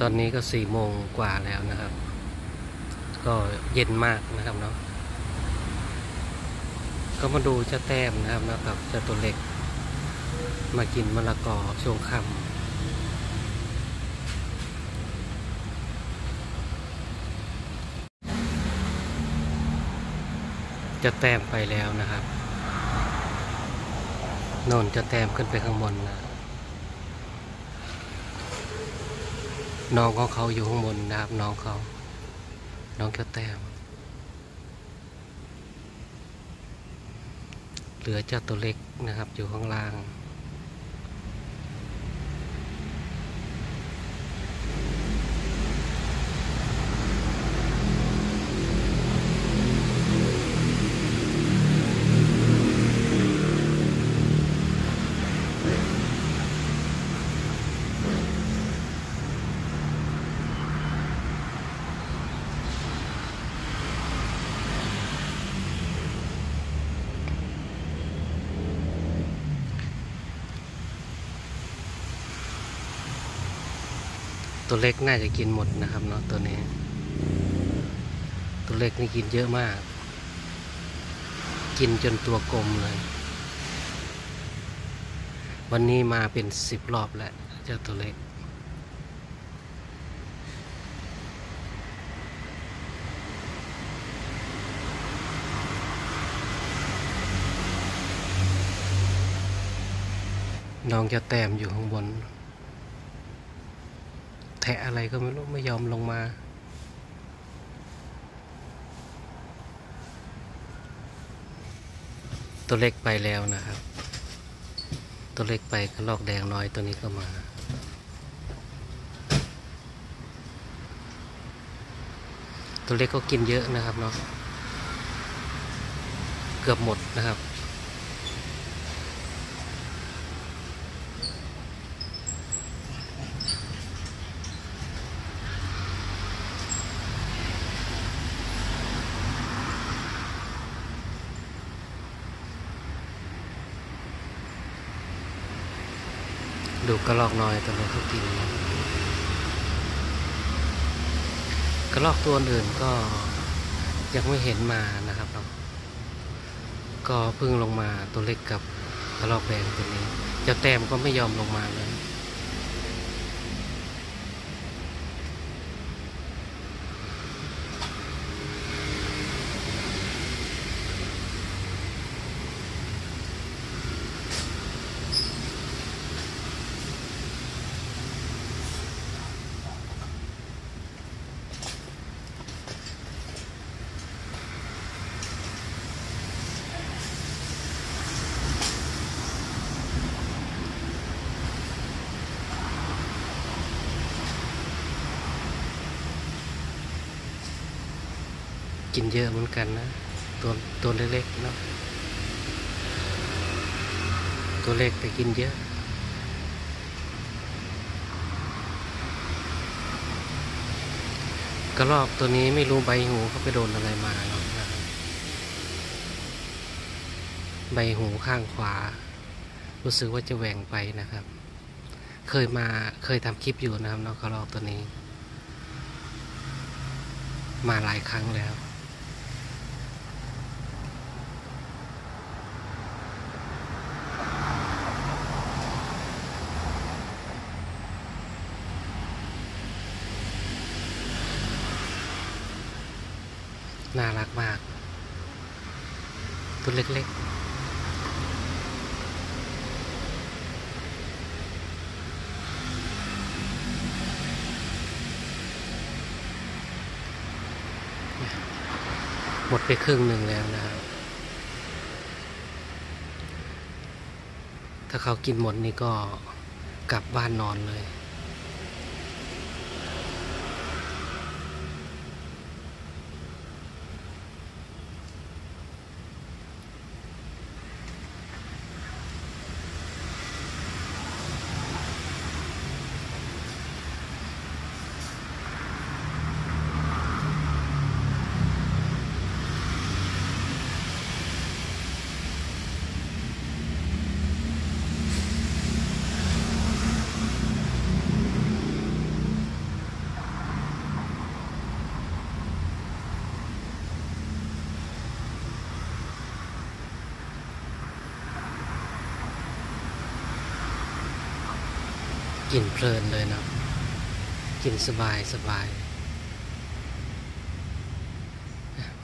ตอนนี้ก็สี่โมงกว่าแล้วนะครับ ก็เย็นมากนะครับเนาะก็มาดูเจ้าแต้มนะครับนะครับเจ้าตัวเล็ก มากินมะละกอช่วงค่ำจะแต้มไปแล้วนะครับโนนจะแต้มขึ้นไปข้างบนนะ น้องของเขาอยู่ข้างบนนะครับน้องเขา น้องแก้วแต้มเหลือเจ้าตัวเล็กนะครับอยู่ข้างล่าง ตัวเล็กน่าจะกินหมดนะครับเนาะตัวนี้ ตัวเล็กนี่กินเยอะมาก กินจนตัวกลมเลย วันนี้มาเป็นสิบรอบแล้วเจ้าตัวเล็กน้องจะแต้มอยู่ข้างบน แทะอะไรก็ไม่รู้ ไม่ยอมลงมาตัวเล็กไปแล้วนะครับ ตัวเล็กไปกระลอกแดงน้อยตัวนี้ก็มา ตัวเล็กก็กินเยอะนะครับเนาะ เกือบหมดนะครับ ดูกระลอกน้อยตัวนี้เขากินกระลอกตัวอื่นก็ยังไม่เห็นมานะครับเราก็พึ่งลงมาตัวเล็กกับกระลอกแดงตัวนี้เจ้าแต้มก็ไม่ยอมลงมาเลย กินเยอะเหมือนกันนะ ตัวตัวเล็กๆเนาะตัวเล็กแต่กินเยอะกระรอกตัวนี้ไม่รู้ใบหูเขาไปโดนอะไรมาเนาะใบหูข้างขวา รู้สึกว่าจะแหว่งไปนะครับ เคยมาเคยทำคลิปอยู่นะครับเนาะกระรอกตัวนี้ มาหลายครั้งแล้ว น่ารักมาก ตัวเล็กๆหมดไปครึ่งหนึ่งแล้วนะครับ ถ้าเขากินหมดนี่ก็กลับบ้านนอนเลย กินเพลินเลยเนาะกินสบายสบาย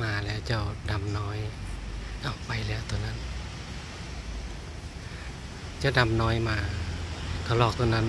มาแล้วเจ้าดำน้อย เอาไปแล้วตัวนั้น เจ้าดำน้อยมากระลอกตัวนั้น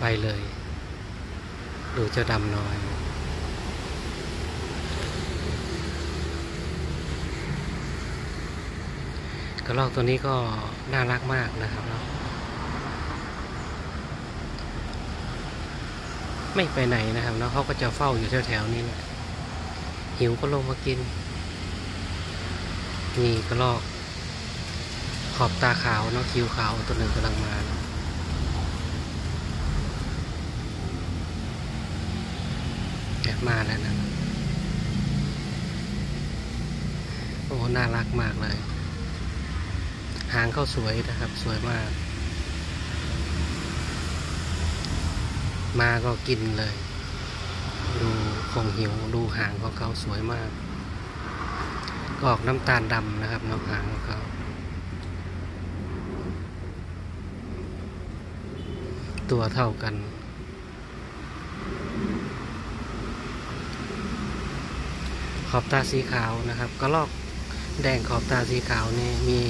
ไปเลย ดูเจ้าดำน้อยกระลอกตัวนี้ก็น่ารักมากนะครับเนาะ ไม่ไปไหนนะครับแล้วเขาก็จะเฝ้าอยู่แถวๆนี้แหละหิวก็ลงมากิน นี่กระลอก ขอบตาขาวเนาะคิ้วขาวตัวหนึ่งกำลังมานะมาแล้วนะโอ้ น่ารักมากเลย หางเขาสวยนะครับ สวยมาก มาก็กินเลย ดูคงหิวดูหางของเขาสวยมากกอกน้ำตาลดำนะครับน้ำหางของเขาตัวเท่ากัน ขอบตาสีขาวนะครับกระลอกแดงขอบตาสีขาวนี่มี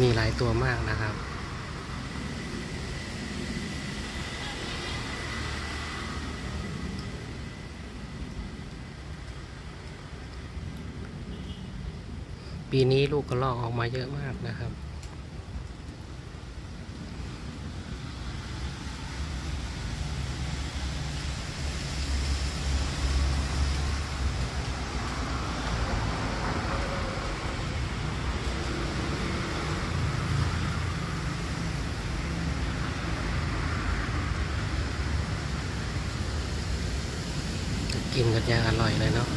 มีหลายตัวมากนะครับ ปีนี้ลูกกระลอกออกมาเยอะมากนะครับ กินกันย่างอร่อยเลยเนาะ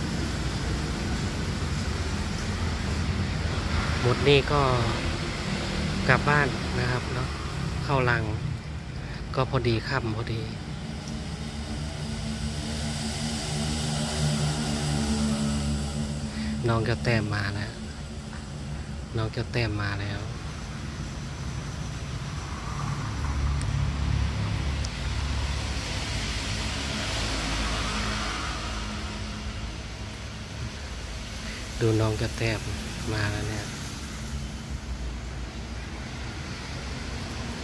หมดนี่ก็กลับบ้านนะครับเนาะเข้าลัง ก็พอดีค่ำพอดี น้องจะแต้มมาแล้ว น้องจะแต้มมาแล้ว ดูน้องจะแต้มมาแล้วเนี่ย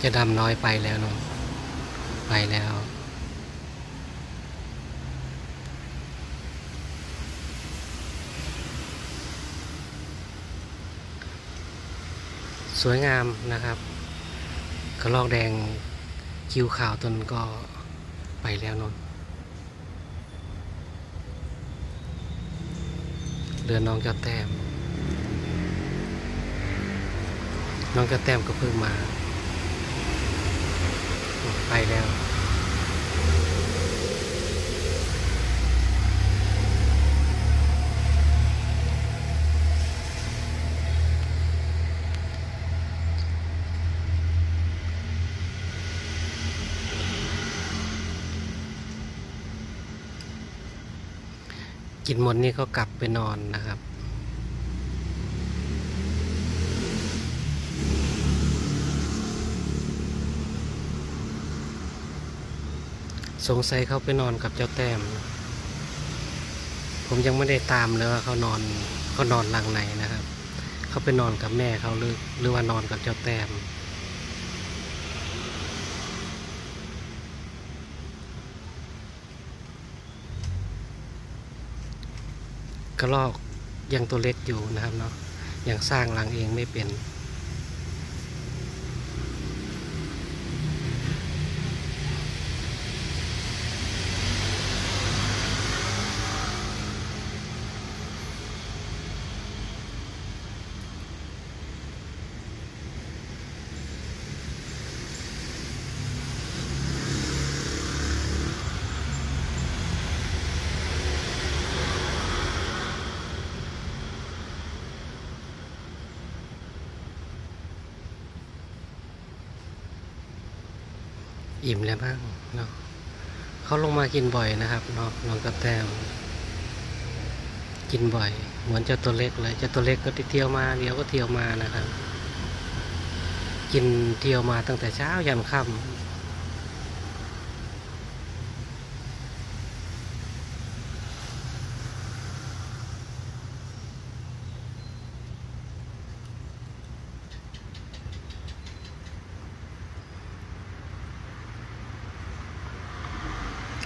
จะดำน้อยไปแล้วน้องไปแล้ว สวยงามนะครับกระลอกแดงคิวขาวตนนก็ไปแล้วนนเดือนน้องเจ้าแต้ม น้องเจ้าแต้มก็เพิ่งมา ไปแล้ว กินหมดนี่ก็กลับไปนอนนะครับ สงสัยเขาไปนอนกับเจ้าแต้ม ผมยังไม่ได้ตามเลยว่าเขานอนเขานอนหลังไหนนะครับ เขาไปนอนกับแม่เขาหรือหรือว่านอนกับเจ้าแต้มกระลอกยังตัวเล็กอยู่นะครับเนาะยังสร้างรังเองไม่เป็น อิ่มแล้วบ้างเนาะเขาลงมากินบ่อยนะครับเนาะน้องกระแตมกินบ่อย เหมือนเจ้าตัวเล็กเลยเจ้าตัวเล็กก็เที่ยวมาเดี๋ยวก็เที่ยวมานะครับ กินเที่ยวมาตั้งแต่เช้ายันค่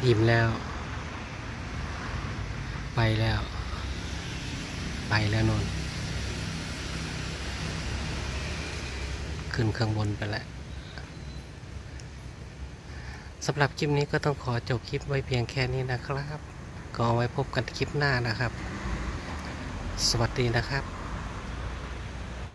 อิ่มแล้ว ไปแล้ว ไปแล้วนนขึ้นข้างบนไปแล้วสำหรับคลิปนี้ก็ต้องขอจบคลิปไว้เพียงแค่นี้นะครับ ก็เอาไว้พบกันคลิปหน้านะครับ สวัสดีนะครับ